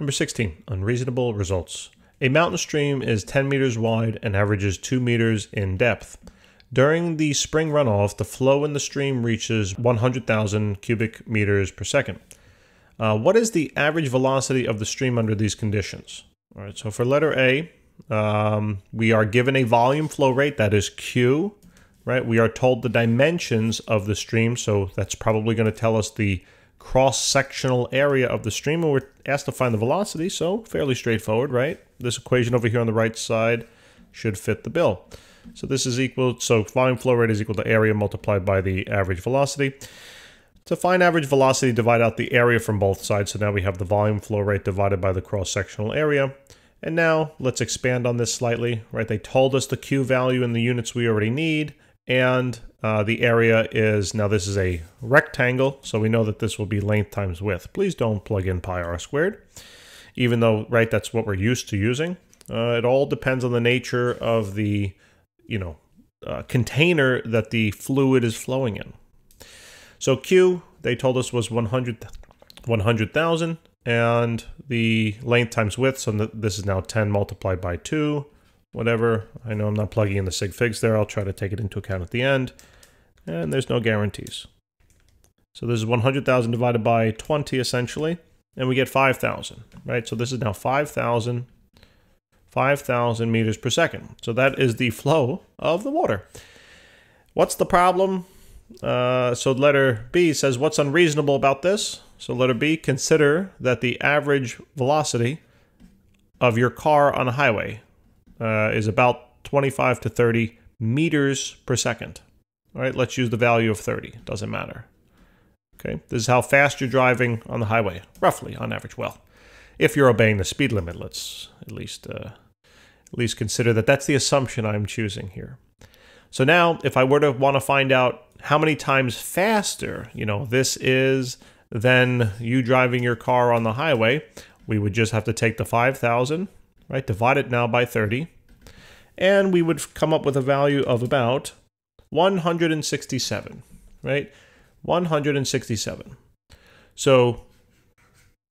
Number 16, unreasonable results. A mountain stream is 10 meters wide and averages 2 meters in depth. During the spring runoff, the flow in the stream reaches 100,000 cubic meters per second. Uh, what is the average velocity of the stream under these conditions? All right, so for letter A, um, we are given a volume flow rate that is Q, right? We are told the dimensions of the stream, so that's probably going to tell us the cross-sectional area of the stream, and we're asked to find the velocity, so fairly straightforward, right? This equation over here on the right side should fit the bill. So this is equal, so volume flow rate is equal to area multiplied by the average velocity. To find average velocity, divide out the area from both sides. So now we have the volume flow rate divided by the cross-sectional area. And now let's expand on this slightly, right? They told us the Q value in the units we already need. And uh, the area is, now this is a rectangle, so we know that this will be length times width. Please don't plug in pi r squared, even though, right, that's what we're used to using. Uh, it all depends on the nature of the, you know, uh, container that the fluid is flowing in. So Q, they told us was 100, 100,000, and the length times width, so this is now 10 multiplied by 2, whatever. I know I'm not plugging in the sig figs there. I'll try to take it into account at the end and there's no guarantees. So this is 100,000 divided by 20 essentially, and we get 5,000, right? So this is now 5,000 5,000 meters per second. So that is the flow of the water. What's the problem? Uh, so letter B says, what's unreasonable about this? So letter B, consider that the average velocity of your car on a highway uh, is about 25 to 30 meters per second. All right, let's use the value of 30. Doesn't matter. Okay, this is how fast you're driving on the highway, roughly on average. Well, if you're obeying the speed limit, let's at least uh, at least consider that that's the assumption I'm choosing here. So now, if I were to want to find out how many times faster, you know, this is than you driving your car on the highway, we would just have to take the 5,000, right, divide it now by 30, and we would come up with a value of about 167, right? 167. So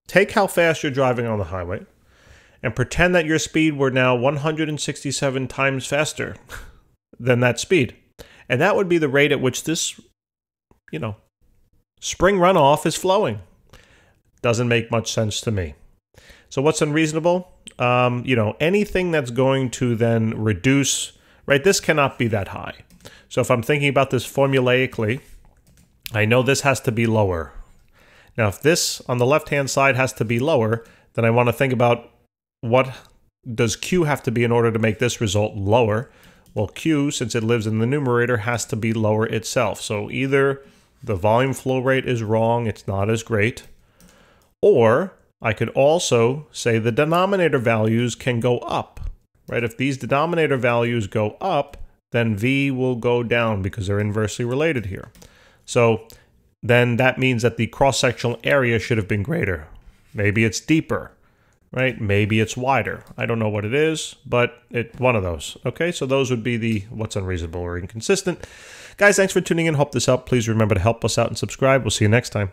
take how fast you're driving on the highway and pretend that your speed were now 167 times faster than that speed. And that would be the rate at which this, you know, spring runoff is flowing. Doesn't make much sense to me. So what's unreasonable? Um, you know, anything that's going to then reduce, right? This cannot be that high. So if I'm thinking about this formulaically, I know this has to be lower. Now, if this on the left-hand side has to be lower, then I want to think about what does Q have to be in order to make this result lower? Well, Q, since it lives in the numerator, has to be lower itself. So either the volume flow rate is wrong, it's not as great, or I could also say the denominator values can go up, right? If these denominator values go up, then V will go down because they're inversely related here. So then that means that the cross-sectional area should have been greater. Maybe it's deeper, right? Maybe it's wider. I don't know what it is, but it one of those. Okay, so those would be the what's unreasonable or inconsistent. Guys, thanks for tuning in. Hope this helped. Please remember to help us out and subscribe. We'll see you next time.